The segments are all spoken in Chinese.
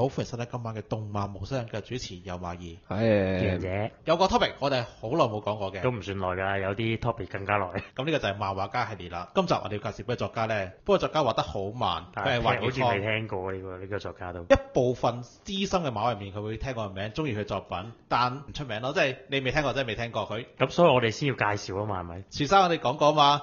好，歡迎收睇今晚嘅動漫無雙人嘅主持有馬兒。係嘅有個 topic 我哋好耐冇講過嘅，都唔算耐㗎，有啲 topic 更加耐。咁呢個就係漫畫家系列啦。今集我哋要介紹咩作家咧，不過作家畫得好慢，佢係畫好似未幾聽過呢個呢個作家都。一部分資深嘅漫畫入面，佢會聽過個名，中意佢作品，但唔出名咯。即係你未聽過，真係未聽過佢。咁所以我哋先要介紹啊嘛，係咪？前生我哋講過嘛，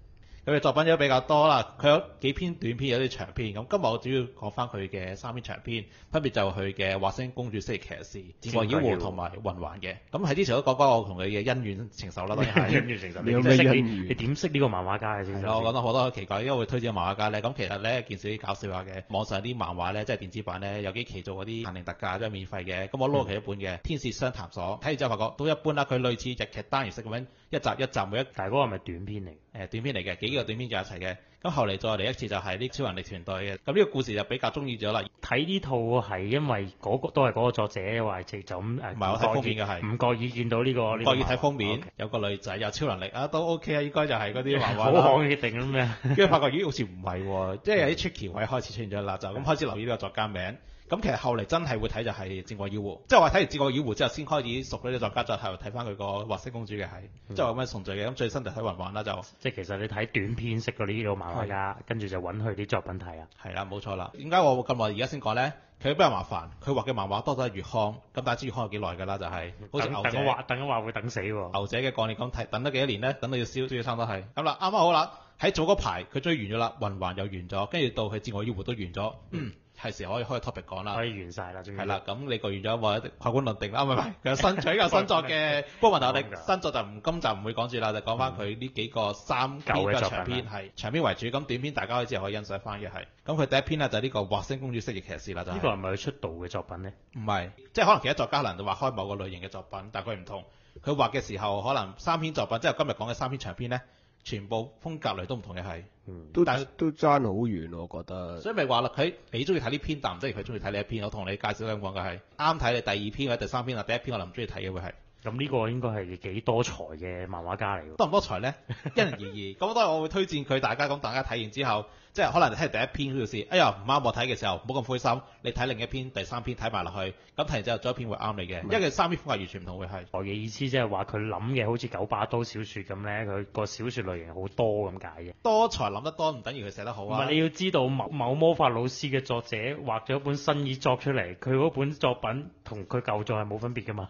佢嘅作品都比較多啦，佢有幾篇短篇，有啲長篇。咁今日我主要講翻佢嘅三篇長篇，分別就係佢嘅《畫星公主蜥蜴騎士》、《戰國妖狐》同埋《魂環》嘅。咁喺之前都講過我同佢嘅恩怨情仇啦，當然係。恩怨情仇。你有咩恩你怨你點識呢個漫畫家嘅先？係咯，我講得好多奇怪，因為會推薦漫畫家咧。咁其實咧件事啲搞笑下嘅，網上啲漫畫咧，即係電子版咧，有幾期做嗰啲限定特價，即係免費嘅。咁我攞其一本嘅《天使相談所》，睇完之後發覺都一般啦。佢類似日劇單元式咁樣，一集一集每一但係嗰個係咪短篇嚟？誒短篇嚟嘅，幾個短片就一齊嘅。咁後嚟再嚟一次就係啲超能力團隊嘅。咁呢個故事就比較中意咗啦。睇呢套係因為嗰個都係嗰個作者，或者就咁誒。唔係我睇封面嘅係唔覺意見到呢個。唔覺意睇封面，有個女仔有超能力啊，都 OK 啊，應該就係嗰啲漫好畫啦。行決定咁樣。跟住發覺咦，好似唔係喎，即係有啲 tricky 位開始出現咗啦，就咁開始留意呢個作家名。咁其實後嚟真係會睇就係《戰國妖狐》，即係我睇完《戰國妖狐》之後先開始熟呢啲作家，再後睇翻佢個《畫色公主》嘅係，即係有咩順序嘅。咁最新就睇《魂環》啦，就即係其實你睇短篇識過呢個漫畫家，跟住就揾佢啲作品睇啊。係啦，冇錯啦。點解我咁耐而家先講咧？佢比較麻煩，佢畫嘅漫畫多咗係月刊，咁大家知月刊有幾耐㗎啦？就係、好似等牛姐。等我畫，等我畫會等死喎。牛姐嘅鋼烈咁睇，等咗幾多年咧？等到要燒，都要差唔多係咁啦。啱啱好啦，喺早嗰排佢追完咗啦，魂環又完咗，跟住到佢自我妖狐都完咗，嗯，係時可以開 topic 講啦。可以完晒啦，終於係啦，咁你個完咗我一定蓋棺論定啦，唔 係唔係，佢有新佢有新作嘅，不過問題我哋新作就唔今集唔會講住啦，就講翻佢呢幾個三篇嘅長篇係長篇為主，咁短篇大家可以之後可以欣賞翻嘅係。咁佢第一篇咧就係呢個畫星公主蜥蜴騎士啦，就係呢個係咪佢出道嘅作品咧？唔係，即係可能其他作家可能就畫開某個類型嘅作品，但係佢唔同。佢畫嘅時候可能三篇作品，即係今日講嘅三篇長篇咧，全部風格類都唔同嘅係。嗯，都但都爭好遠，我覺得。所以咪話啦，佢你中意睇呢篇，但唔即係佢中意睇呢一篇。我同你介紹咁講嘅係啱睇你第二篇或者第三篇啊，第一篇我就唔中意睇嘅會係。咁呢個應該係幾多才嘅漫畫家嚟喎。多唔多才呢？因人而異。咁當然我會推薦佢，大家咁大家睇完之後，即係可能睇完第一篇嗰條線，哎呀唔啱我睇嘅時候，唔好咁灰心。你睇另一篇、第三篇睇埋落去，咁睇完之後，再一篇會啱你嘅，因為佢三篇風格完全唔同會係。我嘅意思即係話佢諗嘅好似九把刀小説咁呢，佢個小説類型好多咁解嘅。多才諗得多唔等於佢寫得好啊。唔係你要知道某某魔法老師嘅作者畫咗一本新意作出嚟，佢嗰本作品同佢舊作係冇分別噶嘛。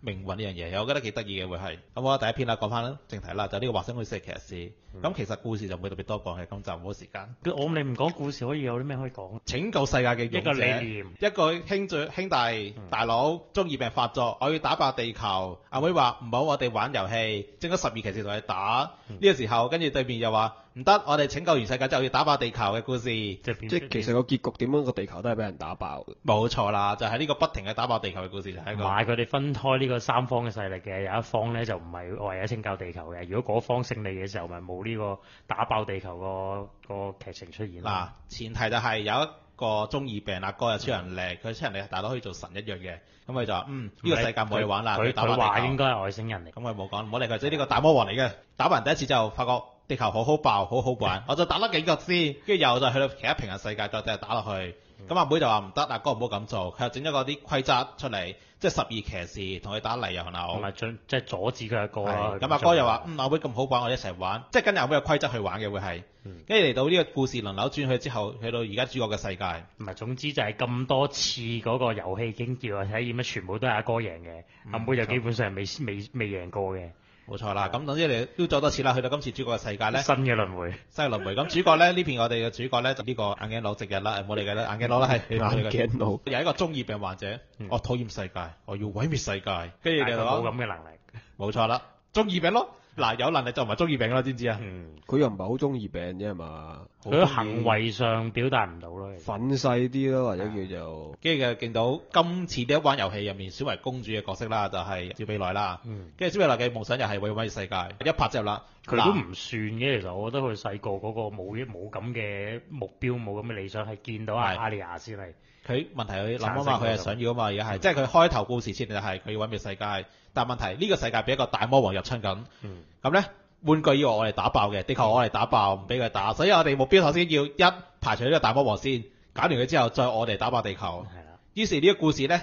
命運呢樣嘢。我覺得幾得意嘅會係。咁我第一篇啦，講翻正題啦，就呢個華星公主蜥蜴騎士。咁其實故事就唔會特別多講嘅，咁就冇時間。我你唔講故事，可以有啲咩可以講？拯救世界嘅一個理念。一個兄弟兄弟大佬中二病發作，我要打爆地球。阿妹話唔好，我哋玩遊戲，整咗十二騎士同佢打。呢、個時候，跟住對面又話唔得，我哋拯救完世界之後要打爆地球嘅故事。即係其實個結局點樣個地球都係俾人打爆嘅。冇錯啦，就係、呢個不停嘅打爆地球嘅故事，就係、一個。唔係佢哋分開呢個三方嘅勢力嘅，有一方咧就唔係為咗拯救地球嘅。如果嗰方勝利嘅時候，咪冇呢個打爆地球個個劇情出現嗱啦。，前提就係有一個中二病阿哥有超人力，佢超人力大佬可以做神一樣嘅，咁佢就話嗯呢、個世界冇嘢玩啦，佢要打爆佢話應該係外星人嚟。咁佢冇講，唔好理佢，即係呢個大魔王嚟嘅。打完第一次之後，發覺地球好好爆，好好玩，我就打多幾個先，跟住又就去到其他平行世界再繼續打落去。咁阿妹就話唔得，阿哥唔好咁做，佢又整咗嗰啲規則出嚟，即係十二騎士同佢打嚟又同鬧。埋進即係阻止佢阿哥啦。咁阿哥又話：嗯，阿妹咁好玩，我哋一齊玩，即係跟阿妹嘅規則去玩嘅會係。嗯跟住嚟到呢個故事輪流轉去之後，去到而家主角嘅世界。唔係，總之就係咁多次嗰個遊戲經驗啊體驗咧，全部都係阿哥贏嘅，嗯阿妹就基本上係未未未贏過嘅。冇錯啦，咁總之你都做多次啦，去到今次主角嘅世界咧。新嘅輪迴，新嘅輪迴咁主角咧呢邊我哋嘅主角咧就呢個眼鏡佬直日啦，誒冇理嘅啦，眼鏡佬啦係眼鏡佬又係一個中二病患者，嗯我討厭世界，我要毀滅世界，跟住就講咁嘅能力。冇錯啦，中二病咯，嗱有能力就唔係中二病啦，知唔知啊？嗯，佢又唔係好中二病啫嘛。佢嘅行為上表達唔到咯。其實。憤世啲咯，或者叫做。跟住就見到今次呢一關遊戲入面，小為公主嘅角色啦，就係趙比奈啦。嗯，跟住趙比奈嘅夢想又係毀毀世界，一拍之後啦，嗱佢都唔算嘅。其實我覺得佢細個嗰個冇冇咁嘅目標，冇咁嘅理想，係見到阿係。阿利亞先係。佢問題佢諗啊嘛，佢係想要啊嘛，而家係。即係佢開頭故事設定就係佢要毀滅世界，但係問題呢、個世界俾一個大魔王入侵緊，嗯，咁咧玩具要我哋打爆嘅，地球我哋打爆，唔俾佢打，所以我哋目標首先要一排除呢個大魔王先，搞完佢之後再我哋打爆地球。系啦，於是呢個故事咧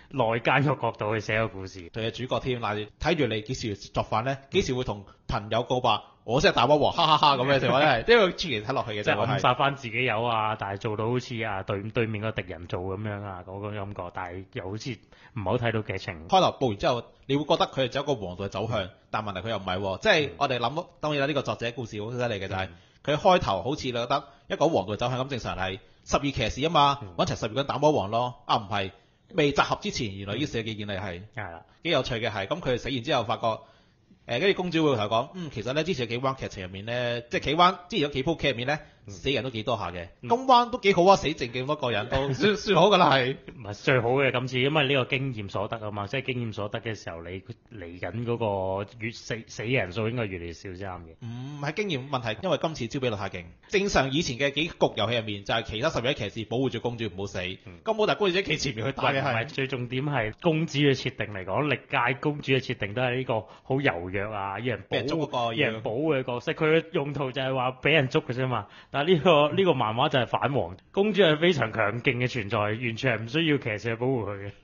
內奸嘅角度去寫個故事。佢嘅主角添，嗱睇住你幾時作反咧？幾時會同朋友告白？我先係大魔王，哈哈哈咁嘅情況咧，因為 Tricky 睇落去嘅即係暗殺翻自己友啊，但係做到好似啊對對面個敵人做咁樣啊嗰、個感覺，但係又好似唔好睇到劇情。開頭報完之後，你會覺得佢係走一個王道嘅走向，但問題佢又唔係喎，即係我哋諗，當然啦，呢個作者故事好犀利嘅就係、佢開頭好似你覺得一個王道走向咁，正常係十二騎士啊嘛，嗯揾齊十二個人打魔王咯，啊唔係未集合之前，原來已經死咗幾件嚟係。係啦，幾有趣嘅係，咁佢死完之後發覺，誒跟住公主會同佢講，嗯，其實咧之前有幾彎劇情入面咧，即係幾彎之前有幾鋪劇入面咧，死人都幾多下嘅，嗯金灣都幾好啊，死剩幾多個人都 算算好㗎啦係。唔係最好嘅今次，因為呢個經驗所得啊嘛，即係經驗所得嘅時候，你嚟緊嗰個越死死嘅人數應該越嚟越少先啱嘅。唔係經驗問題，因為今次招比率太勁。正常以前嘅幾局遊戲入面，就係、其他十一騎士保護住公主唔好死，咁冇但係公主喺企前面去打嘅係咪。最重點係公主嘅設定嚟講，歷屆公主嘅設定都係呢個好柔弱啊，有人保個護、有人保護嘅角色。佢嘅用途就係話俾人捉嘅啫嘛。但係呢、個 呢、個漫畫就係反王，公主係非常強勁嘅存在，完全係唔需要騎士去保護佢嘅。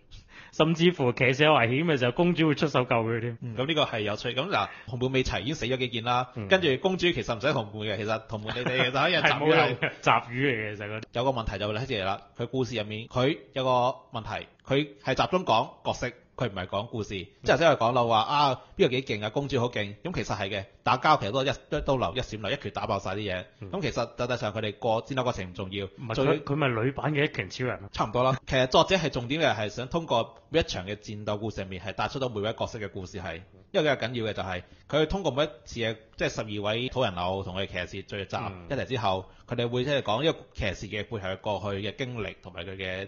甚至乎騎士有危險嘅時候，公主會出手救佢添。嗯，咁呢個係有趣。咁嗱，同伴未齊已經死咗幾件啦，嗯跟住公主其實唔使同伴嘅，其實同伴你哋其實可以係 冇集用嘅雜魚嚟嘅，其實有個問題就嚟嚟啦，佢故事入面佢有個問題，佢係集中講角色，佢唔係講故事。即係頭先我講到話啊，邊個幾勁啊，公主好勁，咁其實係嘅，打交其實都係一一刀流、一閃流、一拳打爆晒啲嘢。咁、嗯其實實際上佢哋過戰鬥過程唔重要，唔係佢佢咪女版嘅一拳超人咯。差唔多啦。其實作者係重點嘅係想通過每一場嘅戰鬥故事入面係帶出到每位角色嘅故事係，因為佢緊要嘅就係佢通過每一次嘅即係十二位土人偶同佢嘅騎士聚集、嗯一齊之後，佢哋會即係講一個騎士嘅背後嘅過去嘅經歷同埋佢嘅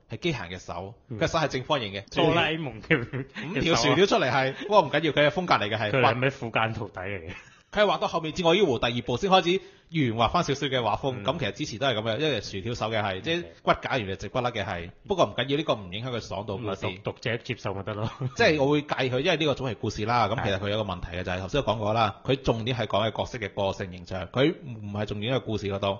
係機械嘅手，嗯佢手係正方形嘅，哆啦 A 夢嘅五條薯條出嚟係，不過唔緊要，佢嘅風格嚟嘅係佢係咩副間徒弟嚟嘅？佢係畫到後面《自我妖狐》第二部先開始圓畫翻少少嘅畫風，咁、嗯其實之前都係咁嘅，因為薯條手嘅係，即係骨架原嚟直不甩嘅係。不過唔緊要，呢、個唔影響佢爽到咁故事。咪讀讀者接受咪得咯。即係我會介意佢，因為呢個總係故事啦。咁其實佢有個問題嘅就係頭先我講過啦，佢重點係講嘅角色嘅個性形象，佢唔係重點喺故事嗰度。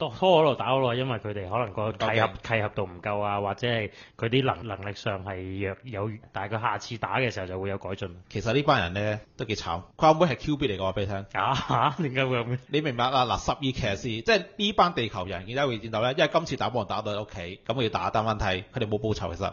多拖嗰度打好耐，因為佢哋可能個契合夠契合度唔夠啊，或者係佢啲能能力上係弱有，但係佢下次打嘅時候就會有改進。其實呢班人咧都幾慘，佢阿妹係 QB 嚟嘅，我話俾你聽。啊嚇？點解會咁嘅？你明白啦？嗱，十二騎士即係呢班地球人，點解會戰鬥咧？因為今次打波人打到喺屋企，咁佢要打，但問題佢哋冇報酬，其實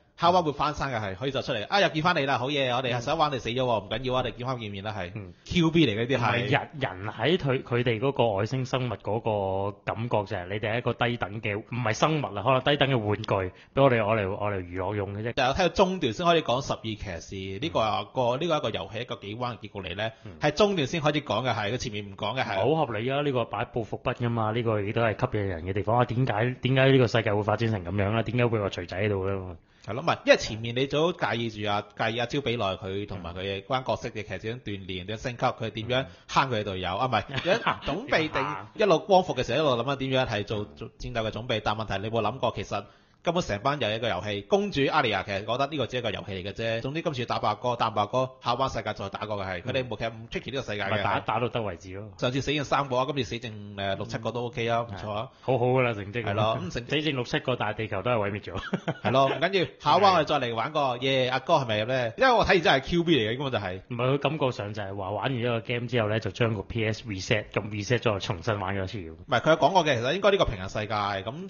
下一班會翻生嘅係，可以就出嚟啊！又見翻你啦，好嘢！我哋係想玩你死咗喎，唔緊要啊，我哋見翻見面啦，係嗯 QB 嚟嘅啲係係。人人喺佢佢哋嗰個外星生物嗰個感覺就係你哋係一個低等嘅唔係生物啦，可能低等嘅玩具，俾我哋我嚟我嚟娛樂用嘅啫。就睇到中段先可以講十二騎士呢、個係個呢、個一個遊戲一個幾彎嘅結局嚟咧，係、中段先開始講嘅係，佢前面唔講嘅係。好合理啊！呢、個擺報復筆噶嘛，呢、個亦都係吸引人嘅地方啊！點解點解呢個世界會發展成咁樣咧？點解會有個錘仔喺度咧？係咯，唔係，因為前面你早介意住啊，介意阿招比奈佢同埋佢嘅關角色嘅劇點樣鍛鍊、點樣升級，佢點樣慳佢嘅隊友啊，唔係，點樣準備定一路光復嘅時候一路諗緊點樣係做做戰鬥嘅總備，但問題你有冇諗過其實？根本成班又係一個遊戲，公主阿莉亞其實覺得呢個只係一個遊戲嚟嘅啫。總之今次打白哥，打白哥，下班世界再打過嘅係，佢哋冇其實唔出奇呢個世界嘅。咪打打到得為止咯，上次死剩三個啊，今次死剩誒六七個都 OK 啊，唔錯啊。好好噶啦成績。係咯咁成死剩六七個，但係地球都係毀滅咗。係咯，唔緊要，下一彎我哋再嚟玩個耶，阿哥係咪咧？因為我睇完真係 QB 嚟嘅，根本就係、唔係佢感覺上就係話玩完一個 game 之後咧，就將個 PS reset，咁 reset 咗重新玩咗一次。唔係佢有講過嘅，其實應該呢個平行世界咁。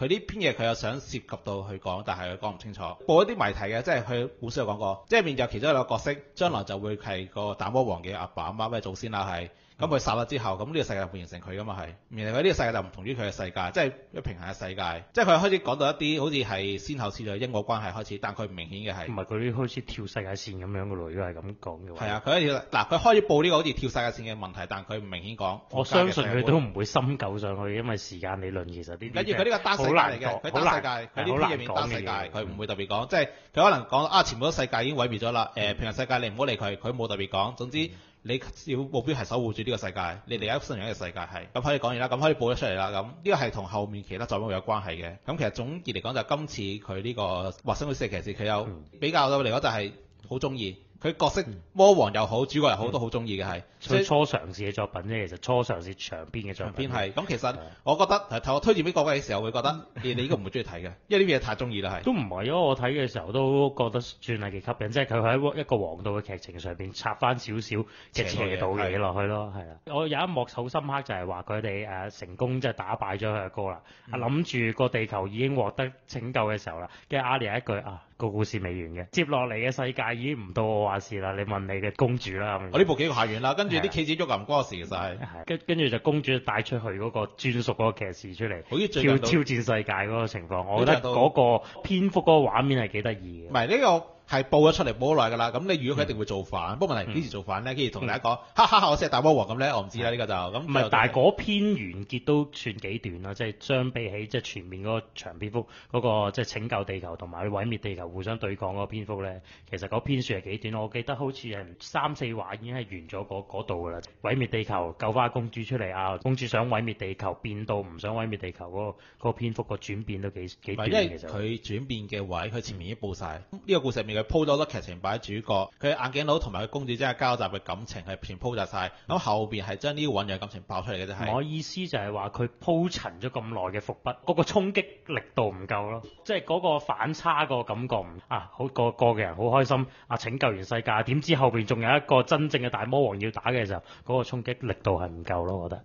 佢呢篇嘢佢又想涉及到去講，但係佢講唔清楚。播一啲謎題嘅，即係佢古書有講過，即係面就其中一個角色，將來就會係個大魔王嘅阿爸阿媽咩祖先啦，係。咁佢殺咗之後，咁呢個世界會形成佢噶嘛係。原來佢呢個世界就唔同於佢嘅世界，即係一平衡嘅世界。即係佢開始講到一啲好似係先後次序因果關係開始，但佢唔明顯嘅係唔。係佢開始跳世界線咁樣嘅咯，如果係咁講嘅話。係啊，佢嗱，佢開始報呢個好似跳世界線嘅問題，但佢唔明顯講。我相信佢都唔會深究上去，因為時間理論其實呢啲唔緊要，佢呢個單世界嚟嘅，佢單世界，佢呢啲入面單世界，佢唔會特別講，即係佢可能講啊，全部都世界已經毀滅咗啦，誒平行世界你唔好理佢，佢冇特別講。總之你要目標係守護住呢個世界，你哋有一生存嘅世界係，咁可以講完啦，咁可以報咗出嚟啦，咁呢個係同後面其他作品會有關係嘅。咁其實總結嚟講就係今次佢呢個華生會四騎士，佢有比較到嚟講就係好中意。佢角色魔王又好，主角又好，都好中意嘅係。佢初嘗試嘅作品啫，其實初嘗試長篇嘅作長品。篇係咁，其實我覺得係睇我推薦俾各位嘅時候，會覺得 你你應該唔會中意睇嘅，因為呢啲嘢太中意啦係。都唔係因為！我睇嘅時候都覺得算係幾吸引，即係佢喺一個王道嘅劇情上邊插翻少少嘅邪道嘢落去咯，係啊！我有一幕好深刻就係話佢哋誒成功即係打敗咗佢阿哥啦，啊諗住個地球已經獲得拯救嘅時候啦，跟住阿莉一句啊個故事未完嘅，接落嚟嘅世界已經唔到我話事啦，你問你嘅公主啦咁我呢部幾個下完啦，跟住係啊啲棋子喐啊唔關我事其實係。係跟跟住就公主帶出去嗰個專屬嗰個騎士出嚟，好似挑挑戰世界嗰個情況，我覺得嗰個篇幅嗰個畫面係幾得意嘅。唔係呢個係報咗出嚟冇好耐㗎啦，咁你預咗佢一定會造反，不過問題幾時造反咧？跟住同大家講，哈哈哈！我先係大魔王咁咧，我唔知啦呢個就咁。唔係，但係嗰篇完結都算幾短啦，即係相比起即係全面嗰個長篇幅嗰、個即係拯救地球同埋毀滅地球互相對抗嗰個篇幅咧，其實嗰篇算係幾短。我記得好似係三四話已經係完咗嗰嗰度㗎啦。毀滅地球救翻公主出嚟啊！公主想毀滅地球變到唔想毀滅地球嗰、個嗰個篇幅個轉變都幾幾短其實。佢轉變嘅位，佢前面已經報晒。呢、個故事入面佢鋪咗多劇情擺喺主角，佢眼鏡佬同埋佢公主之間交集嘅感情係全鋪晒晒。咁後邊係將呢個醖釀感情爆出嚟嘅啫。我意思就係話佢鋪陳咗咁耐嘅伏筆，嗰、個衝擊力度唔夠咯，即係嗰個反差個感覺唔啊，好個個嘅人好開心啊，拯救完世界，點知後邊仲有一個真正嘅大魔王要打嘅時候，嗰、個衝擊力度係唔夠咯，我覺得。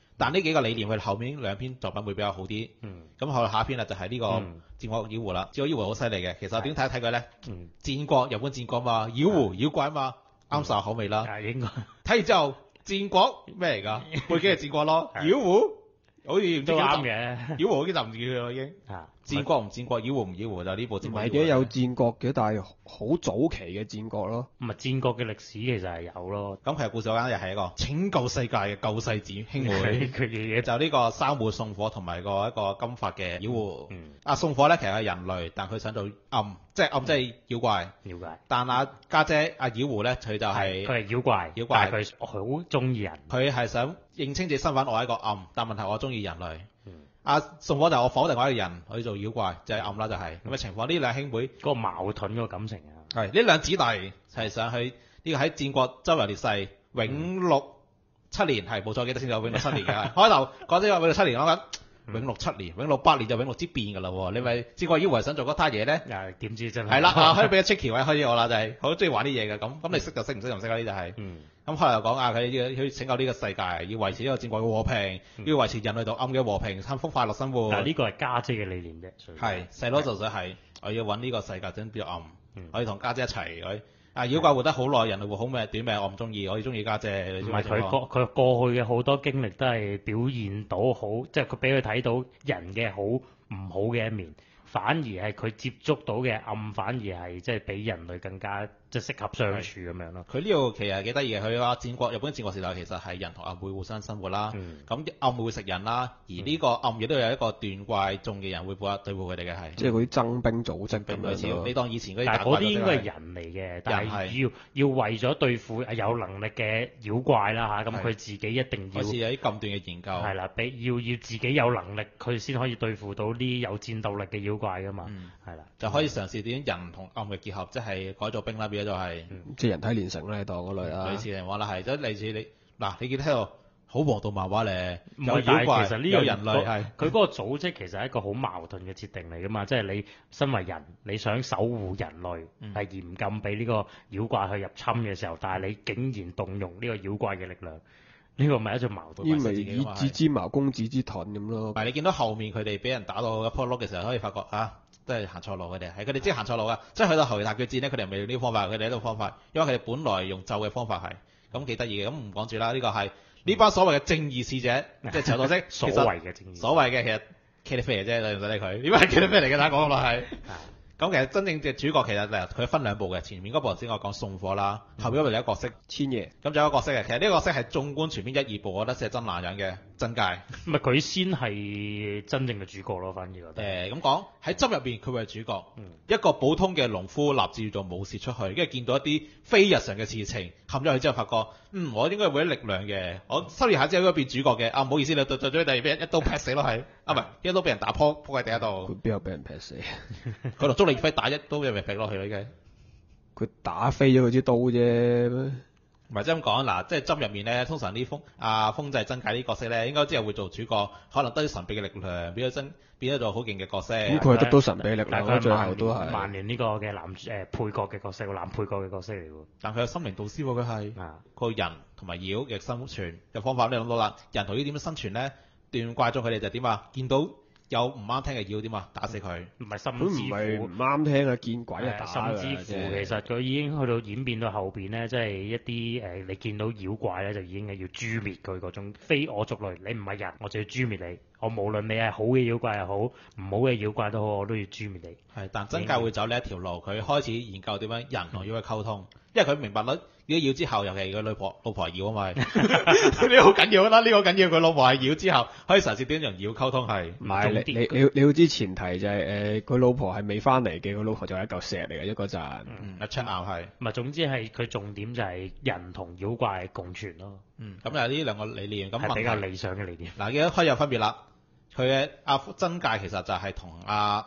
但呢幾個理念，佢後面兩篇作品會比較好啲。嗯咁後來下一篇啦，就係呢個嗯戰國妖狐啦。戰國妖狐好犀利嘅，其實我點睇一睇佢咧？嗯戰國日本戰國嘛，妖狐妖怪嘛，啱晒口味啦。係應該睇完之後，戰國咩嚟㗎？背景係戰國咯，妖狐好似唔知都啱嘅妖狐好似就唔叫佢啦已經。啊！戰國唔戰國，妖狐唔妖狐，就呢部唔係嘅，有戰國嘅，但係好早期嘅戰國咯。唔係戰國嘅歷史其實係有咯，咁其實故事嗰間又係一個拯救世界嘅救世子兄妹，佢 佢嘅嘢就呢個三妹送火同埋個一個金髮嘅妖狐。嗯阿送火咧其實係人類，但佢想做暗，即係暗即係妖怪。了解。但阿家姐阿妖狐咧，佢就係佢係妖怪，妖怪但係佢好中意人。佢係想認清自己身份，我係一個暗，但問題我中意人類。嗯阿宋火就係我否定我係人，我要做妖怪，就係暗啦，就係咁嘅情況。呢兩兄妹嗰個矛盾嗰個感情啊，係呢兩子弟係想去呢個喺戰國周遊列世永六七年係冇錯，記得清楚永六七年嘅。開頭講啲話永六七年，講緊永六七年、永六八年就永六之變㗎啦喎。你咪戰國妖狐係想做嗰攤嘢咧？誒點知真係係啦，啊可以俾個 tricky 位開始我啦，就係好中意玩啲嘢嘅咁。咁你識就識，唔識就唔識啦，呢就係。嗯咁後來又講啊，佢要要拯救呢個世界，要維持呢個戰國嘅和平，嗯要維持人類度暗嘅和平、幸福快樂生活。嗱呢個係家姐嘅理念啫，係細佬就想係我要揾呢個世界真比較暗，嗯我要同家姐一齊。我啊妖怪活得好耐，人類活好咩短命，我唔中意，我要中意家姐。唔係佢過佢過去嘅好多經歷都係表現到好，即係佢俾佢睇到人嘅好唔好嘅一面，反而係佢接觸到嘅暗，反而係即係比人類更加即係適合相處咁樣咯。佢呢度其實幾得意嘅，佢話戰國日本戰國時代其實係人同暗會互相生活啦。嗯咁、暗會食人啦，而呢個暗亦都有一個斷怪眾嘅人會對對付佢哋嘅係。即係嗰啲增兵組織咁並類似樣咯你。當以前嗰啲打但係嗰啲應該係人嚟嘅，但係係要要為咗對付有能力嘅妖怪啦嚇，咁佢自己一定要好似有啲咁段嘅研究。係啦，俾要要自己有能力，佢先可以對付到啲有戰鬥力嘅妖怪噶嘛，嗯係啦，就可以嘗試點人同暗嘅結合，即係改造兵啦，變咗就係、即係人體煉成咧，當嗰類啊類。似嚟講啦，係即係類似你嗱，你見到喺度好黃道漫畫咧，唔係，有妖怪，其實呢樣有人類係佢嗰個組織其實係一個好矛盾嘅設定嚟噶嘛，即係你身為人，你想守護人類，嗯係嚴禁俾呢個妖怪去入侵嘅時候，但係你竟然動用呢個妖怪嘅力量，呢個咪一種矛盾。因為以子之矛攻子之盾咁咯但。係你見到後面佢哋俾人打到一坡碌嘅時候，可以發覺啊，真係行錯路佢哋，係佢哋即係行錯路啊！即係去到後大決戰咧，佢哋唔係用呢個方法，佢哋呢個方法，因為佢哋本來用咒嘅方法係咁幾得意嘅，咁唔講住啦，呢、個係呢班所謂嘅正義使者，即係長道式，所謂嘅正義。所謂嘅其實茄喱啡嚟啫，你唔使理佢，點解係茄喱啡嚟嘅？大家講咁耐係。啊咁其實真正嘅主角其實嗱，佢分兩部嘅，前面嗰部頭先我講送貨啦，後邊嗰部有一個角色，咁千爺仲有一個角色嘅，其實呢個角色係縱觀全篇一二部，我覺得先係真男人嘅真界。唔係佢先係真正嘅主角咯，反而覺得。誒咁講喺針入邊，佢會係主角，嗯一個普通嘅農夫立志做武士出去，跟住見到一啲非日常嘅事情，冚咗去之後，發覺嗯，我應該會有啲力量嘅，我修煉下之後應該變主角嘅。啊，唔好意思，你對對咗第二俾人一刀劈死咯，係啊，唔係一刀俾人打仆仆喺地下度，佢邊有俾人劈死？佢同鍾麗輝打一刀俾人劈落去啦，已經。佢打飛咗佢支刀啫。唔係即係咁講嗱，即係針入面咧，通常呢風啊風制真解呢啲角色咧，應該之後會做主角，可能得啲神秘嘅力量，變咗真變咗做好勁嘅角色。咁佢係得到神秘力量咯，但係最後都係。曼聯呢個嘅男誒、配角嘅角色，男配角嘅角色嚟喎。但佢係心靈導師喎，佢係。啊，個人同埋妖嘅生存嘅方法，你諗到啦。人同妖點樣生存咧？斷怪咗佢哋就點啊？見到有唔啱聽嘅妖點啊？打死佢。唔係甚佢唔至係乎唔啱聽啊，見鬼啊打誒甚至乎其實佢已經去到演變到後邊咧，即係一啲誒、你見到妖怪咧，就已經係要诛滅佢嗰種非我族類。你唔係人，我就要诛滅你。我無論你係好嘅妖怪又好，唔好嘅妖怪都好，我都要誅滅你。係，但真教會走呢一條路，佢開始研究點樣人同妖嘅溝通，因為佢明白咗如果妖之後，尤其係佢老婆老婆妖啊嘛，呢個好緊要啦，呢個好緊要。佢老婆係妖之後，可以嘗試點樣同妖溝通係。唔係你你你要知前提就係誒佢老婆係未翻嚟嘅，佢老婆就係一嚿石嚟嘅一個陣。嗯，一出拗係。唔係，總之係佢重點就係人同妖怪共存咯，嗯，咁有呢兩個理念，咁係比較理想嘅理念。嗱，而家開有分別啦。佢嘅阿曾介其實就係同阿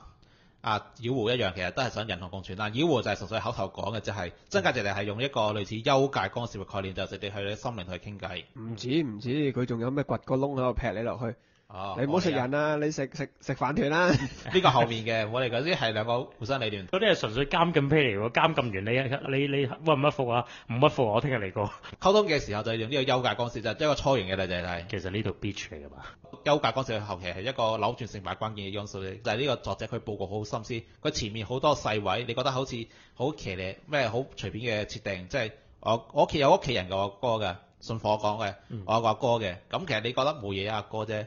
阿妖狐一樣，其實都係想人同共存。但妖狐就係純粹口頭講嘅，即係曾介直嚟係用一個類似幽界干涉嘅概念，就直接去你心靈去傾偈。唔止唔止，佢仲有咩掘個窿喺度劈你落去，哦，你唔好食我哋啊人啊！你食食食飯團啦。呢個後面嘅，我哋嗰啲係兩個互相理論。嗰啲係純粹監禁批嚟喎，監禁完你你你屈唔屈服啊？唔屈服我聽日嚟過。溝通嘅時候就用呢個幽界干涉，就係一個初型嘅啦，就係其實呢度 bitch 嚟㗎嘛，幽界干涉後期係一個扭轉勝敗關鍵嘅因素咧。就係呢個作者佢報告好好心思，佢前面好多細位，你覺得好似好騎呢咩好隨便嘅設定，即係我我屋企有屋企人嘅我哥嘅，信火講嘅，我阿哥嘅，咁其實你覺得冇嘢啊阿哥啫，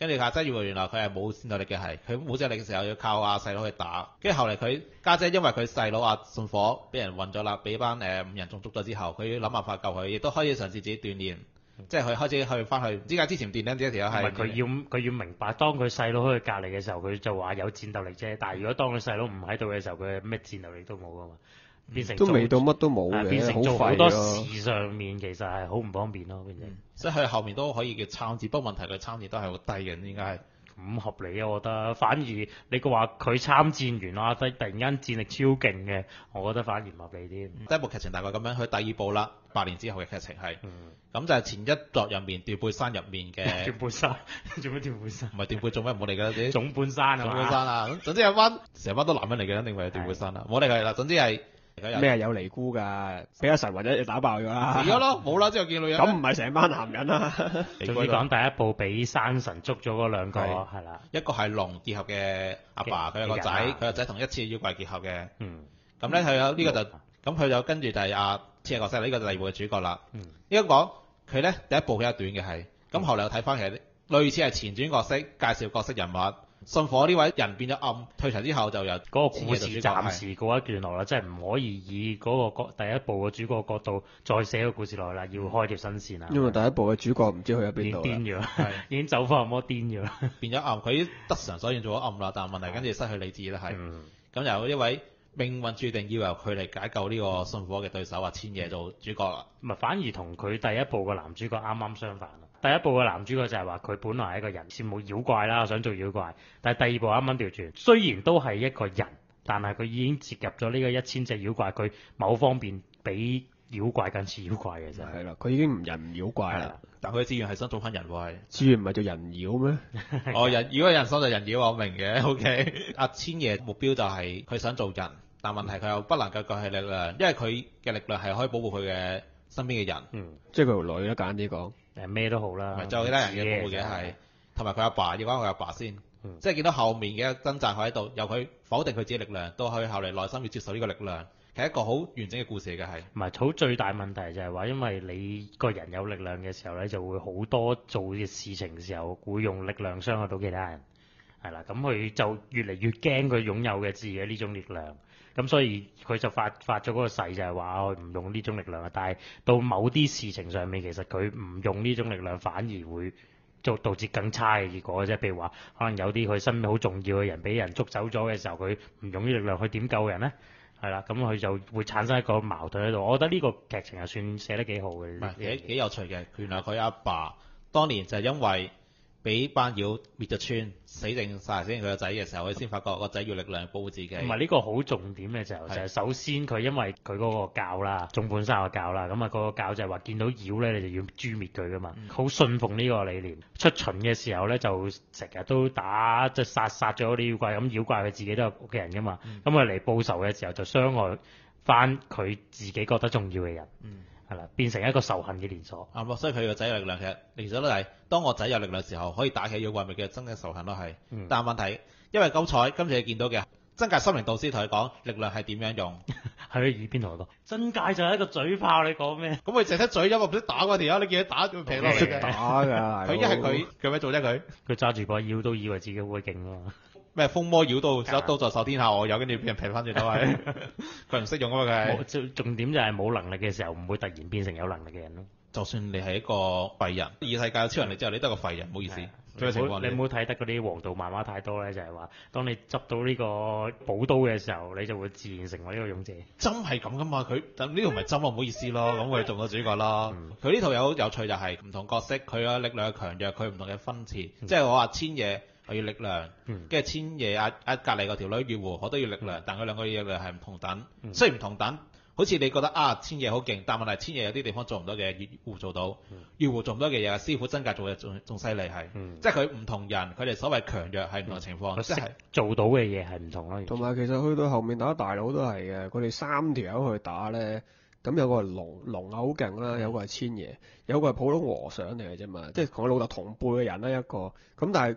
跟住阿姐妖狐原來佢係冇戰鬥力嘅係，佢冇戰鬥力嘅時候要靠阿細佬去打，跟住後嚟佢家姐因為佢細佬阿信火俾人暈咗啦，俾班誒五人眾捉咗之後，佢要諗辦法救佢，亦都開始嘗試自己鍛鍊，即係佢開始去翻去，唔知點解之前鍛煉呢條友係唔係佢要佢要明白，當佢細佬喺佢隔離嘅時候，佢就話有戰鬥力啫。但係。如果當佢細佬唔喺度嘅時候，佢咩戰鬥力都冇噶嘛，變成都未到乜都冇啊變成嘅，好做好多。事上面其實係好唔方便咯，變成所以佢後面都可以叫參戰，不過問題佢參戰都係好低嘅，應該係。咁合理啊！我覺得，反而你嘅話佢參戰完啦，突突然間戰力超勁嘅，我覺得反而唔合理啲。第一部劇情大概咁樣，佢第二部啦，八年之後嘅劇情係，嗯，咁就係前一作入面斷背山入面嘅，斷背山 做咩斷背山？唔係斷背做咩唔好理㗎，啲總半山啊斷嘛背山啊，咁總之有班成班都男人嚟嘅，一定會係斷背山啦，唔好理佢啦，總之係咩有尼姑㗎？俾阿神或者打爆咗啦。死咗咯，冇啦，之後見女人。咁唔係成班男人啦！總之講第一部俾山神捉咗嗰兩個係。係啦，一個係龍結合嘅阿爸，佢有個仔，佢個仔同一次妖怪結合嘅，嗯。咁咧佢有呢個就，咁佢就跟住就係阿次角色，呢個就第二部嘅主角啦。嗯。應該講佢咧第一部比較短嘅係，咁後嚟我睇翻其實類似係前傳角色介紹角色人物，信火呢位人變咗暗，退場之後就由嗰個故事暫時告一段落啦，即係唔可以以嗰個角第一部嘅主角角度再寫個故事落去啦，要開條新線啦。因為第一部嘅主角唔知去咗已經邊度啦。癲咗，已經走翻魔癲咗啦。變咗暗，佢得償所願做咗暗啦，但係問題跟住失去理智啦係。嗯咁由一位命運注定要由佢嚟解救呢個信火嘅對手阿千夜做主角啦。唔係，反而同佢第一部嘅男主角啱啱相反啦。第一部嘅男主角就係話佢本來係一個人，羨慕妖怪啦，想做妖怪。但係第二部啱啱調轉，雖然都係一個人，但係佢已經接入咗呢個一千隻妖怪，佢某方面比妖怪更似妖怪嘅啫。係啦，佢已經唔人唔妖怪啦。但佢嘅志願係想做翻人喎係。至於唔係做人妖咩？哦，人如果有人想做人妖，我明嘅，OK。阿千夜目標就係佢想做人，但問題佢又不能夠舉起力量，因為佢嘅力量係可以保護佢嘅身邊嘅人，嗯，即係佢條女啦，簡單啲講。誒咩都好啦。唔其他人嘅保護嘅係，同埋佢阿爸要講佢阿爸先，嗯。即係見到後面嘅掙扎佢喺度，由佢否定佢自己力量，到佢後嚟內心要接受呢個力量，係一個好完整嘅故事嚟嘅係。唔係，好最大問題就係話，因為你個人有力量嘅時候咧，就會好多做嘅事情嘅時候會用力量傷害到其他人，係啦，咁佢就越嚟越驚佢擁有嘅自己呢種力量，咁所以佢就發發咗嗰個誓就係話我唔用呢種力量啊，但係到某啲事情上面，其實佢唔用呢種力量反而會。就導致更差嘅結果啫，譬如話，可能有啲佢身邊好重要嘅人俾人捉走咗嘅時候，佢唔用呢力量去點救人咧？係啦，咁佢就會產生一個矛盾喺度。我覺得呢個劇情係算寫得幾好嘅。唔係幾幾有趣嘅。原來佢阿爸當年就係因為俾班妖滅咗村，死定晒先佢個仔嘅時候，佢先發覺個仔要力量保護自己。唔係呢個好重點嘅時候，就係首先佢因為佢嗰個教啦，種本山個教啦，咁啊嗰個教就係話見到妖咧，你就要誅滅佢噶嘛，好、信奉呢個理念。出巡嘅時候咧，就成日都打即係殺殺咗啲妖怪，咁妖怪佢自己都有屋企人噶嘛，咁佢嚟報仇嘅時候就傷害翻佢自己覺得重要嘅人，嗯係啦、變成一個仇恨嘅連鎖。啱咯，所以佢個仔有力量，其實其實都係當我仔有力量嘅時候，可以打起妖怪，咪叫增加仇恨咯係。嗯但係問題，因為咁彩，今次你見到嘅真界心靈導師同佢講力量係點樣用，喺佢耳邊同佢講，真界就係一個嘴炮，你講咩？咁佢淨係得嘴音，唔識打嗰條友，你見佢打佢平落嚟識嘅。打㗎，佢一係佢佢咩做啫佢？佢揸住把腰都以為自己好鬼勁啊嘛。咩風魔妖到一刀在手天下我有，跟住俾人劈翻轉頭係，佢唔識用啊嘛佢係。重重點就係冇能力嘅時候，唔會突然變成有能力嘅人咯。就算你係一個廢人，異世界有超能力之後，你都係個廢人，唔好意思。你唔好睇得嗰啲黃道漫畫太多咧，就係話當你執到呢個寶刀嘅時候，你就會自然成為呢個勇者。針係咁噶嘛，佢但呢度唔係針咯，唔好意思咯，咁佢做個主角咯。佢呢套有有趣就係唔同角色，佢嘅力量嘅強弱，佢唔同嘅分次，即係我話千野我要力量，嗯。跟住千野啊啊隔離嗰條女月湖我都要力量，但佢兩個嘅力量係唔同等，嗯。雖然唔同等。好似你覺得啊，千野好勁，但問題千野有啲地方做唔到嘅，月湖做到，月湖做唔到嘅嘢，師傅真格做嘅仲仲犀利係，嗯。即係佢唔同人，佢哋所謂強弱係唔同嘅情況，佢識即係。做到嘅嘢係唔同咯。同埋其實去到後面打大佬都係嘅，佢哋三條友去打咧，咁有個係龍龍啊好勁啦，有個係千爺，有個係普通和尚嚟嘅啫嘛，即係同佢老豆同輩嘅人啦一個，咁但係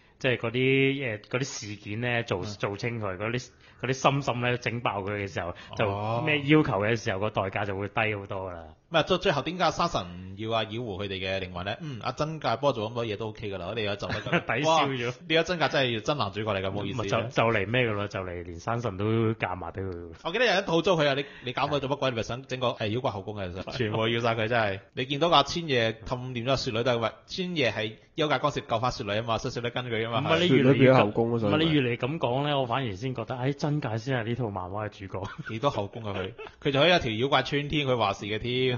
即係嗰啲誒嗰啲事件咧做做清佢，嗰啲嗰啲心心咧整爆佢嘅時候，就哦咩要求嘅時候個代價就會低好多啦。唔係最最後點解沙神唔要阿妖狐佢哋嘅靈魂咧？嗯，阿真界波做咁多嘢都 OK 噶啦，我哋有就抵哇消咗呢個真界真係真男主角嚟㗎，冇意思。就就嚟咩㗎啦？就嚟連山神都夾埋俾佢。我記得有人吐槽佢啊！你你搞佢做乜鬼？你咪想整個係妖怪後宮嘅，全部要晒佢真係。你見到個阿千夜氹掂咗個雪女都係喂，千夜係幽界干涉救翻雪女啊嘛，所以雪女跟佢啊嘛。係唔係你雪女變咗越嚟越咁後宮啊所以咪唔係你越嚟咁講咧，我反而先覺得，誒真界先係呢套漫畫嘅主角。幾多後宮啊佢？佢就可以有條妖怪穿天，佢話事嘅添，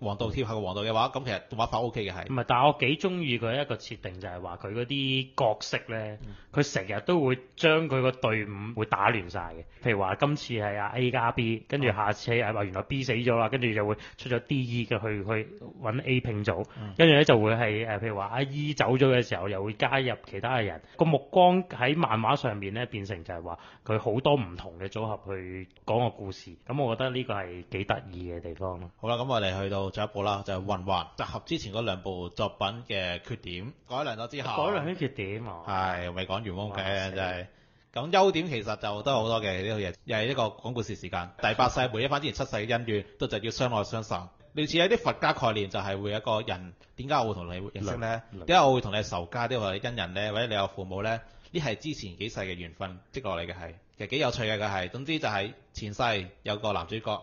黃道貼合黃道嘅話，咁其實動畫化 O K 嘅係唔。係，但係我幾中意佢一個設定就係話佢嗰啲角色咧，佢成日都會將佢個隊伍會打亂晒嘅。譬如話今次係阿 A 加 B，跟住下次係話原來 B 死咗啦，跟住就會出咗 D、E 嘅去去揾 A 拼組，跟住咧就會係誒譬如話阿 E 走咗嘅時候，又會加入其他嘅人。個目光喺漫畫上面咧變成就係話佢好多唔同嘅組合去講個故事。咁我覺得呢個係幾得意嘅地方咯。好啦，咁我哋去到最後一步啦，就係、混環集合之前嗰兩部作品嘅缺點，改良咗之後，改良啲缺點啊！係未講完喎哇嘅，死真係。咁優點其實就都好多嘅呢套嘢，又係一個講故事時間。第八世回憶翻之前七世嘅恩怨，都就叫相愛相殺。類似一啲佛家概念，就係會有一個人點解我會同你認識呢？輪點解我會同你仇家？點解我哋恩人呢？或者你有父母呢？呢係之前幾世嘅緣分積落嚟嘅係，其實幾有趣嘅佢係。總之就係前世有個男主角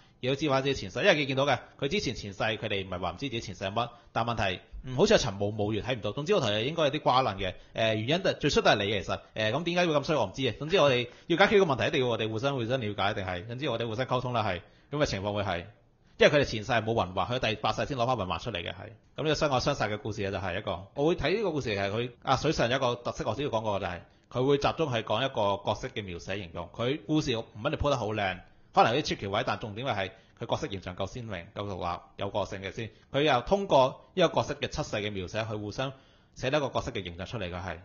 亦都知翻自己前世，因為佢見到嘅，佢之前前世佢哋唔係話唔知自己前世係乜，但問題，嗯，好似有層霧霧完睇唔到。總之我同你應該有啲瓜撚嘅，誒、原因就最衰都係你嘅其實，誒咁點解會咁衰我唔知嘅。總之我哋要解決個問題，一定要我哋互相互相了解，定係總之我哋互相溝通啦，係咁嘅情況會係，因為佢哋前世係冇雲環，佢第八世先攞翻雲環出嚟嘅係。咁呢個相愛相殺嘅故事咧就係一個，我會睇呢個故事係佢啊水上有一個特色，我先要講過就係、佢會集中係講一個角色嘅描寫形容，佢故事唔一定鋪得好靚。可能有啲出奇位，但重點係佢角色形象夠鮮明、夠獨立、有個性嘅先。佢又通過呢個角色嘅七世嘅描寫，去互相寫得一個角色嘅形象出嚟嘅係。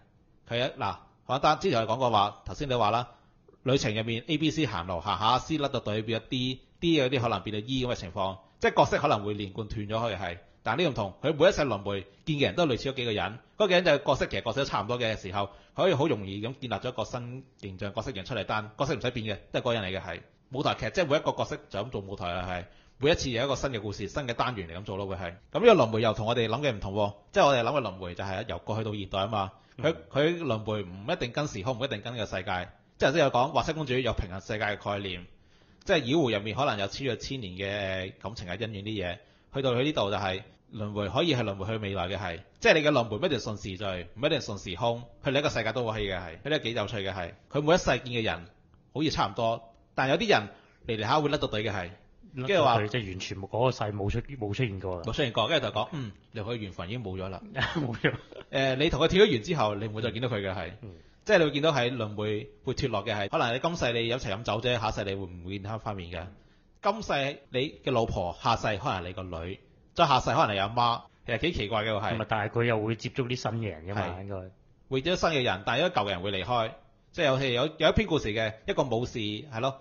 佢一嗱簡單，之前我講過話，頭先你話啦，旅程入面 A、B、C 行路行下 C 甩到隊變咗 D，D 嗰啲可能變到 E 咁嘅情況，即係角色可能會連貫斷咗佢係。但呢個唔同，佢每一世輪迴見嘅人都係類似咗幾個人，嗰幾人就角色其實角色都差唔多嘅時候，佢可以好容易咁建立咗一個新形象角色形出嚟，但角色唔使變嘅，都係嗰個人嚟嘅係舞台劇，即係每一個角色就咁做舞台啦係。每一次有一個新嘅故事、新嘅單元嚟咁做咯，會係咁呢個輪迴又同我哋諗嘅唔同喎，即係我哋諗嘅輪迴就係由過去到現代啊嘛。佢佢輪迴唔一定跟時空，唔一定跟呢個世界。即係頭先有講華西公主有平衡世界嘅概念，即係妖狐入面可能有超越千年嘅感情嘅恩怨啲嘢。去到佢呢度就係輪迴可以係輪迴去未來嘅係，即係你嘅輪迴唔一定順時序，唔一定順時空，去另一個世界都可以嘅係，呢啲幾有趣嘅係。佢每一世見嘅人好似差唔多，但有啲人嚟嚟下會甩到隊嘅係。跟住話即係完全冇嗰個世冇出冇出現過啦，冇出現過，跟住就講，嗯，你佢緣分已經冇咗啦。冇咗。誒、你同佢跳咗完之後，你唔會再見到佢嘅係，嗯即係你會見到喺輪迴會脱落嘅係，可能你今世你一齊飲酒啫，下世你會唔會見到翻面嘅？今世你嘅老婆，下世可能係你個女，再下世可能係你阿媽，其實幾奇怪嘅喎係但係佢又會接觸啲新嘅人㗎嘛，係應該。會接咗新嘅人，但係有啲舊嘅人會離開，即係有戲有有一篇故事嘅一個武士係咯，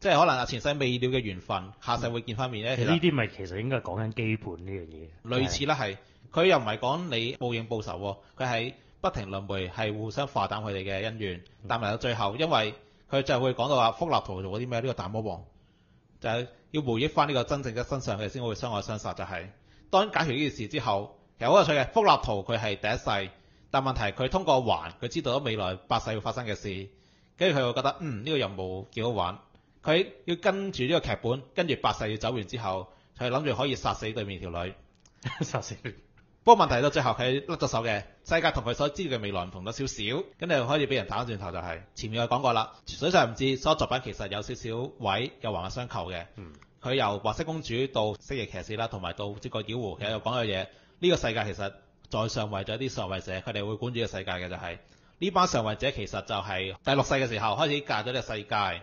即係可能啊前世未了嘅緣分，下世會見翻面咧。其實呢啲咪其實應該講緊基本呢樣嘢。類似啦，係佢又唔係講你報應報仇喎，佢係不停輪迴，係互相化淡佢哋嘅恩怨，但係到最後，因為佢就會講到話福立圖做嗰啲咩？呢、個大魔王就係、要回憶翻呢個真正嘅身上，佢哋先會相愛相殺。就係、當解決呢件事之後，其實好有趣嘅。福立圖佢係第一世，但問題佢通過環，佢知道咗未來八世會發生嘅事，跟住佢會覺得嗯呢、個任務幾好玩。佢要跟住呢個劇本，跟住八世要走完之後，佢諗住可以殺死對面條女。殺死佢不過問題到最後佢甩咗手嘅，世界同佢所知嘅未來唔同咗少少，跟住開始俾人打翻轉頭就係、前面我講過啦，水上唔知所有作品其實有少少位有環環相扣嘅。嗯佢由白色公主到蜥蜴騎士啦，同埋到呢個妖狐，其實有講嘅嘢。呢、個世界其實在上位咗啲上位者，佢哋會管住呢個世界嘅就係、呢班上位者其實就係第六世嘅時候開始介咗呢個世界，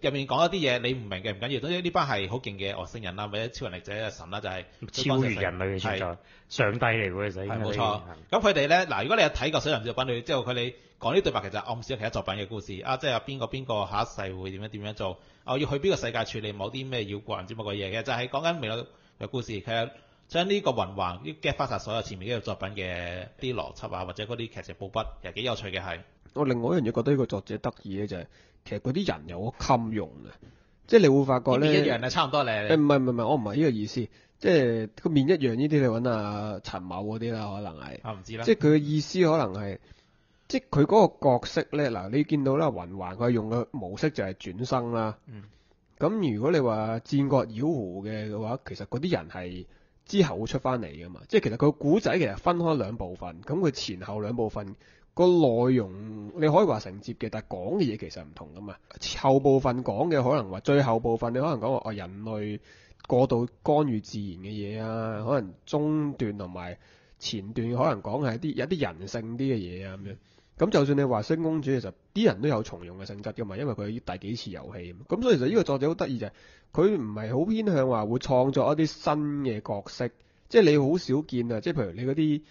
入面講一啲嘢你唔明嘅唔緊要，總之呢班係好勁嘅外星人啦，或者超人力者嘅神啦，就係、超越人類嘅存在，上帝嚟喎，其實係冇錯。咁佢哋咧，嗱，如果你有睇過《水神作品》你之後，佢哋講啲對白其實暗示咗其他作品嘅故事啊，即係邊個邊個下一世會點樣點樣做，啊，要去邊個世界處理某啲咩妖怪唔知乜鬼嘢嘅，就係講緊未來嘅故事。其實將呢個雲環啲 get 翻晒所有前面呢個作品嘅啲邏輯啊，或者嗰啲劇情布筆，其實幾有趣嘅係。我另外一樣嘢覺得呢個作者得意咧，就係其實嗰啲人有好襟用嘅，即係你會發覺面咧，一樣啊，差唔多誒咧。唔係唔係唔係，我唔係呢個意思，即係個面一樣呢啲，你揾阿陳某嗰啲啦，可能係。啊，唔知啦。即係佢嘅意思可能係，即係佢嗰個角色咧，嗱你見到啦，雲環佢用嘅模式就係轉生啦。嗯。咁如果你話戰國妖狐嘅嘅話，其實嗰啲人係之後會出翻嚟噶嘛，即係其實佢個古仔其實分開兩部分，咁佢前後兩部分個內容你可以話承接嘅，但係講嘅嘢其實唔同噶嘛。後部分講嘅可能話最後部分你可能講話哦人類過度干預自然嘅嘢啊，可能中段同埋。前段可能講係啲有啲人性啲嘅嘢啊咁樣，咁就算你話星公主，其實啲人都有重用嘅性質噶嘛，因為佢第幾次遊戲，咁所以其實呢個作者好得意就係佢唔係好偏向話會創作一啲新嘅角色，即係你好少見啊，即係譬如你嗰啲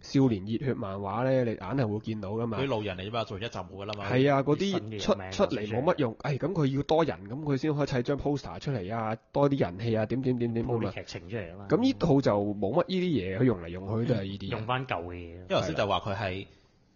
少年熱血漫畫咧，你硬係會見到噶嘛佢。路人嚟啫嘛，做一集冇噶啦嘛。係啊，嗰啲出出嚟冇乜用，誒咁佢要多人，咁佢先可以砌張 poster 出嚟啊，多啲人氣啊，點點點點咁啊。鋪啲劇情出嚟啊嘛。咁呢套就冇乜呢啲嘢，佢用嚟用去都係呢啲。用翻舊嘅嘢。因為頭先就話佢係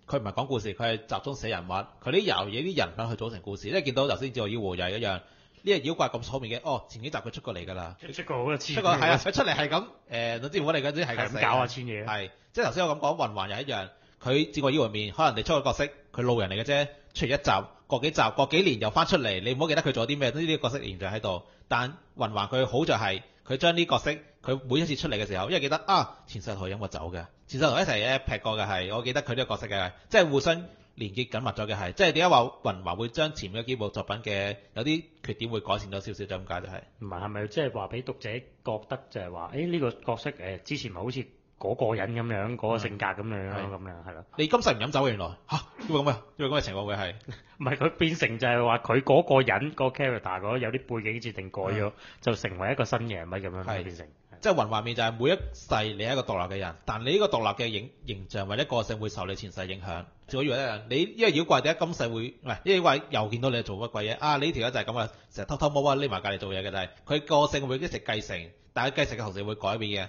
佢唔係講故事，佢係集中寫人物。佢啲由嘢啲人物去組成故事。因為見到頭先《自我妖狐》又係一樣，呢隻妖怪咁聰明嘅，哦前幾集佢出過嚟㗎啦，出過好多次，出過係啊，佢出嚟係咁誒，總之我哋嗰啲係咁搞下千嘢。係，即係頭先我咁講，雲環又一樣。佢戰國妖入面，可能你出個角色，佢路人嚟嘅啫，出嚟一集，過幾集，過幾年又翻出嚟，你唔好記得佢做啲咩，呢啲角色仍然在喺度。但雲環佢好就係、佢將呢角色，佢每一次出嚟嘅時候，因為記得啊，前世同佢飲過酒嘅，前世同一齊咧劈過嘅係，我記得佢呢個角色嘅，即係互相連結緊密咗嘅係，即係點解話雲環會將前面嘅幾部作品嘅有啲缺點會改善咗少少，就咁解就係、唔係係咪即係話俾讀者覺得就係話，誒呢個角色誒之前咪好似嗰個人咁樣，嗰、個性格咁樣係咁樣係咯。你今世唔飲酒嘅原來嚇，因為咁啊，因為咁嘅情況會係。唔係佢變成就係話佢嗰個人、個 character 嗰有啲背景設定改咗，就成為一個新嘅人物咁樣係變成。即係雲畫面就係每一世你係一個獨立嘅人，但你呢個獨立嘅形形象或者個性會受你前世影響。我以為一樣，你呢個妖怪點解今世會唔係因為又見到你做乜鬼嘢啊？你呢條友就係咁啊，成日偷偷摸摸匿埋隔離做嘢嘅，但係佢個性會一直繼承，但係繼承嘅同時會改變嘅。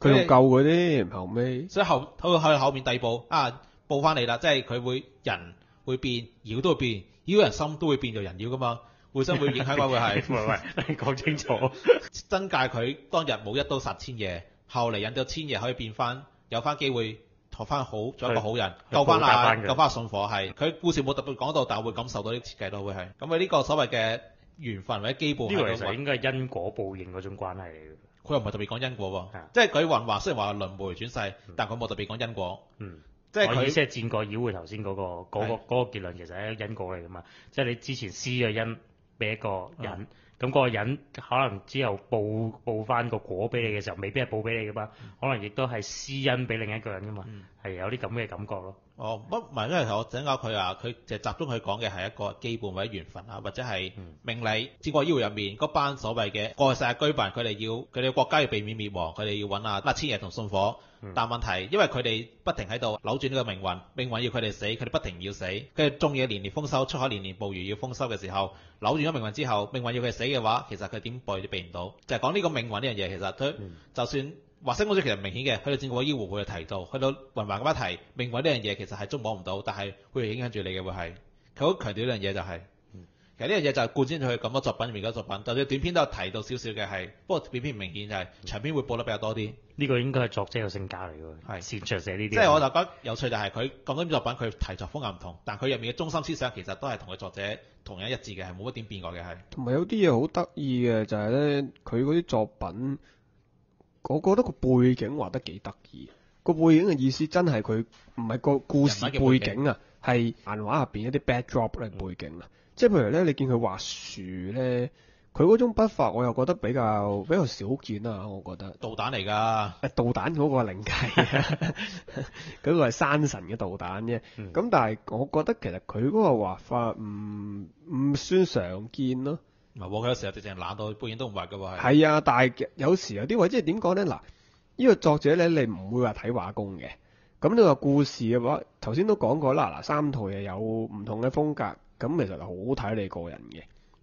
佢仲救嗰啲後尾。所以後去去後面第二步啊報翻嚟啦，即係佢會人會變，妖都會變，妖人心都會變做人妖噶嘛，互相會影響嘅會係。喂喂，你講清楚。真界佢當日冇一刀殺千夜，後嚟引到千夜可以變翻，有翻機會學翻好，做一個好人，救翻啊，去報答返佢救翻阿信火係。佢故事冇特別講到，但係會感受到啲設計咯，會係。咁佢呢個所謂嘅緣分或者基本呢個係咁其實應該係因果報應嗰種關係嚟嘅。佢又唔係特別講因果喎，即係佢雲話雖然話輪迴轉世，但係佢冇特別講因果，嗯，即係佢我意思係戰國妖會頭先嗰個嗰、個係。嗰個結論其實係因果嚟噶嘛，即係你之前施嘅因俾一個嗯人，咁嗰、個人可能之後報報翻個果俾你嘅時候，未必係報俾你噶嘛，可能亦都係施恩俾另一個人噶嘛，嗯係、有啲咁嘅感覺咯。哦，乜唔係，因為我整下佢啊，佢就集中佢講嘅係一個基本或者緣分啊，或者係嗯命理。戰國妖狐入面嗰班所謂嘅過世界居民，佢哋要佢哋國家要避免滅亡，佢哋要揾啊乜千爺同信火。嗯但問題因為佢哋不停喺度扭轉呢個命運，命運要佢哋死，佢哋不停要死。跟住種嘢年年豐收，出海年年捕魚要豐收嘅時候，扭轉咗命運之後，命運要佢死嘅話，其實佢點避都避唔到。就係講呢個命運呢樣嘢，其實佢。嗯就算華星公主其實明顯嘅，去到戰國妖狐會提到，去到魂環咁一提，命運呢樣嘢其實係捉摸唔到，但係會影響住你嘅會係，佢好強調呢樣嘢就係、其實呢樣嘢就係貫穿咗佢咁多作品入面嗰作品，就算短篇都有提到少少嘅係，不過短篇唔明顯就係、長篇會播得比較多啲。呢、個應該係作者嘅性格嚟㗎，係擅長寫呢啲。即係我就覺得有趣就係佢咁多篇作品，佢題材風格唔同，但佢入面嘅中心思想其實都係同佢作者同樣一致嘅，係冇乜點變過嘅係。同埋有啲嘢好得意嘅就係咧，佢嗰啲作品，我覺得個背景畫得幾得意。個背景嘅意思真係佢唔係個故事嘅背背景啊，係漫畫入邊一啲 backdrop 咧背景啊。即係譬如咧，你見佢畫樹咧，佢嗰種筆法我又覺得比較比較少見啊，我覺得。導彈嚟㗎，誒導彈嗰個係另計啊，嗰個係山神嘅導彈啫。咁、嗯但係我覺得其實佢嗰個畫法唔唔算常見咯。唔係喎，佢有時候直情懶到背影都唔畫㗎喎係。係啊，但係有時有啲位即係點講咧？嗱，呢、個作者咧，你唔會話睇畫工嘅。咁你話故事嘅話，頭先都講過啦。嗱，三套又有唔同嘅風格，咁其實好睇你個人嘅。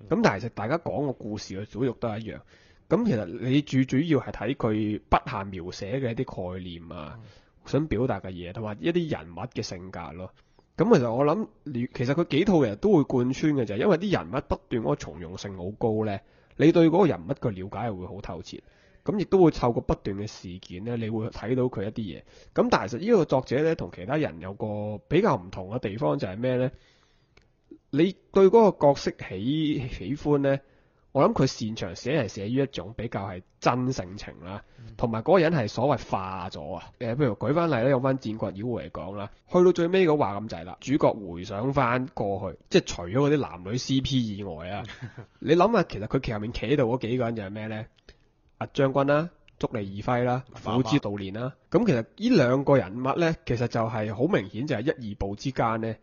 咁但係其實大家講個故事嘅組肉都係一樣。咁其實你最主要係睇佢筆下描寫嘅一啲概念啊，想表達嘅嘢，同埋一啲人物嘅性格咯。咁其實我諗，其實佢幾套其實都會貫穿嘅就係因為啲人物不斷嗰個重用性好高咧，你對嗰個人物嘅了解係會好透徹。咁亦都會透過不斷嘅事件咧，你會睇到佢一啲嘢。咁但係其實呢個作者咧，同其他人有個比較唔同嘅地方就係咩咧？你對嗰個角色喜喜歡咧，我諗佢擅長寫係寫於一種比較係真性情啦，同埋嗰個人係所謂化咗啊。誒，譬如舉翻例咧，用翻戰國妖狐嚟講啦，去到最尾嗰話咁滯啦，主角回想翻過去，即係除咗嗰啲男女 CP 以外啊，你諗下其實佢劇入面企喺度嗰幾個人就係咩咧？阿將軍啦、足利義輝啦、虎之道練啦，咁其實呢兩個人物咧，其實就係好明顯就係一二部之間咧，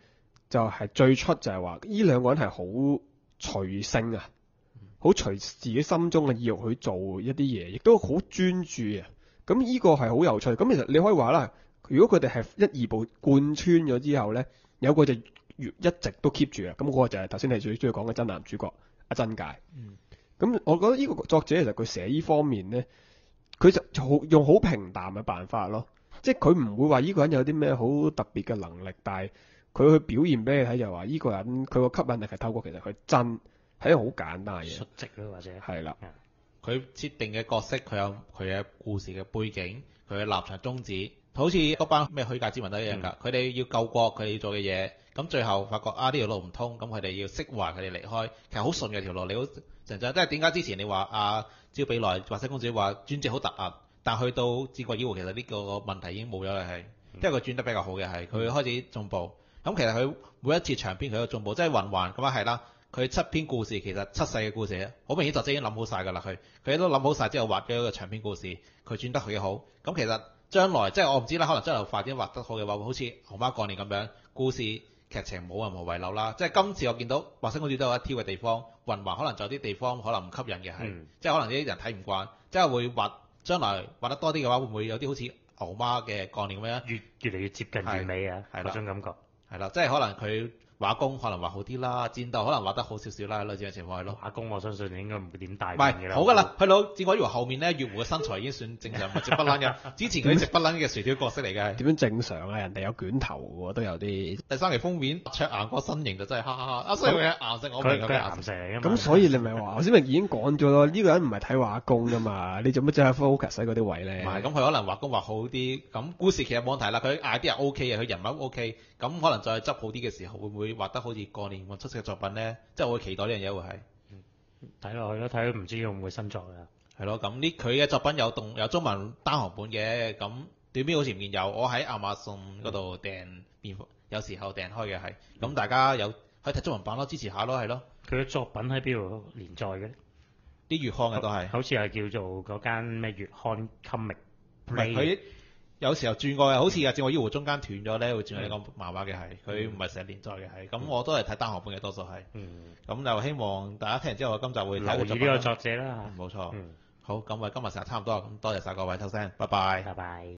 就係、最初就係話呢兩個人係好隨性啊，好隨自己心中嘅意欲去做一啲嘢，亦都好專注啊。咁呢個係好有趣。咁其實你可以話啦，如果佢哋係一二部貫穿咗之後呢，有個就越一直都 keep 住啊。咁嗰個就係頭先你最中意講嘅真男主角阿真界。嗯咁我覺得呢個作者其實佢寫呢方面呢，佢就好用好平淡嘅辦法咯，即係佢唔會話呢個人有啲咩好特別嘅能力，但係佢去表現俾你睇就話呢個人佢個吸引力係透過其實佢真係一個好簡單嘅嘢。率，直咯，或者。係啦，佢設定嘅角色，佢有佢嘅故事嘅背景，佢嘅立場宗旨，好似嗰班咩虛假之民都一樣㗎。佢哋、要救國，佢哋要做嘅嘢，咁最後發覺啊呢條路唔通，咁佢哋要釋懷，佢哋離開，其實好順嘅條路，你好成真。即係點解之前你話啊招比來或者公主話專職好突兀，但去到戰國妖狐其實呢個問題已經冇咗啦，係，因為佢轉得比較好嘅係，佢開始進步。咁其實佢每一次長篇佢都進步，即係雲環咁啊係啦。佢七篇故事其實七世嘅故事，好明顯作者已經諗好晒㗎啦。佢佢都諗好晒之後畫咗一個長篇故事，佢轉得佢好。咁其實將來即係我唔知啦，可能將來發展畫得好嘅話，會好似《熊貓過年》咁樣，故事劇情冇任何遺漏啦。即係今次我見到《華星公主》都有一挑嘅地方，雲環可能仲有啲地方可能唔吸引嘅係，嗯即係可能啲人睇唔慣，即係會畫將來畫得多啲嘅話，會唔會有啲好似牛媽嘅過年咁樣？越越嚟越接近完美啊，係係啦嗰種感覺。係啦，即係可能佢畫工可能畫好啲啦，戰鬥可能畫得好少少啦，類似嘅情況係咯。畫工我相信你應該唔會點大唔變嘅啦。係好㗎啦，去到戰國以為後面咧，月湖嘅身材已經算正常，唔係直不撚嘅。之前佢啲直不撚嘅薯條角色嚟嘅。點樣正常啊？人哋有卷頭喎，都有啲。第三期封面卓顏嗰個身形就真係哈哈哈！啊，雖然佢係顏色，我明佢顏色。岩石嚟㗎嘛。咁所以你咪話，頭先咪已經講咗咯，呢、個人唔係睇畫工噶嘛，你做乜真係 focus 喺嗰啲位咧？唔係，咁佢可能畫工畫好啲，咁故事其實冇問題啦。佢 idea O K 嘅，佢人物 O K，咁可能再執好啲嘅時候，會唔會畫得好似過年咁出色嘅作品咧？即係我會期待呢樣嘢會係。睇落去咯，睇唔知會唔會新作㗎。係咯，咁呢佢嘅作品有動有中文單行本嘅，咁短篇好似唔見有，我喺亞馬遜嗰度訂有時候訂開嘅係，咁大家有可以睇中文版咯，支持下咯，係咯，佢嘅作品喺邊度連載嘅？啲月刊嘅都係，好似係叫做嗰間咩月刊 comic 有時候轉過嘅，好似啊《戰國醫護》中間斷咗咧，會轉去你個漫畫嘅係，佢唔係成日連載嘅係，咁我都係睇單行本嘅多數係，嗯，咁就希望大家聽完之後，今集會睇留佢作品啦意呢個作者啦。冇錯，嗯，好，咁我哋今日成日差唔多，咁多謝晒各位收聲，拜拜。拜拜。